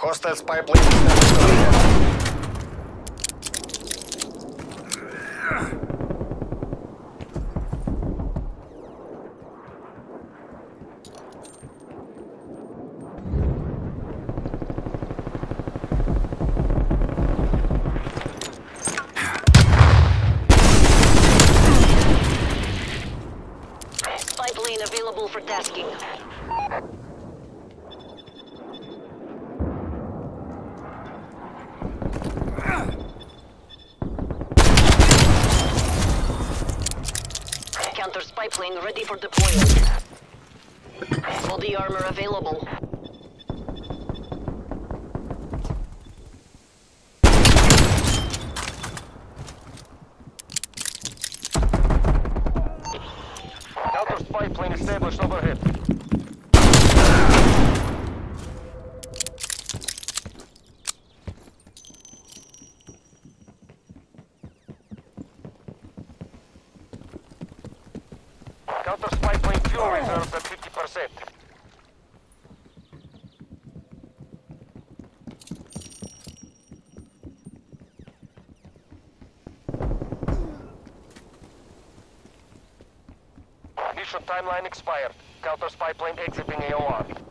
Hostile spy plane. Spy plane available for tasking. Counter spy plane ready for deployment. Body armor available. Counter spy plane established overhead. Counter spy plane fuel reserves at 50%. Mission timeline expired. Counter spy plane exiting AOR.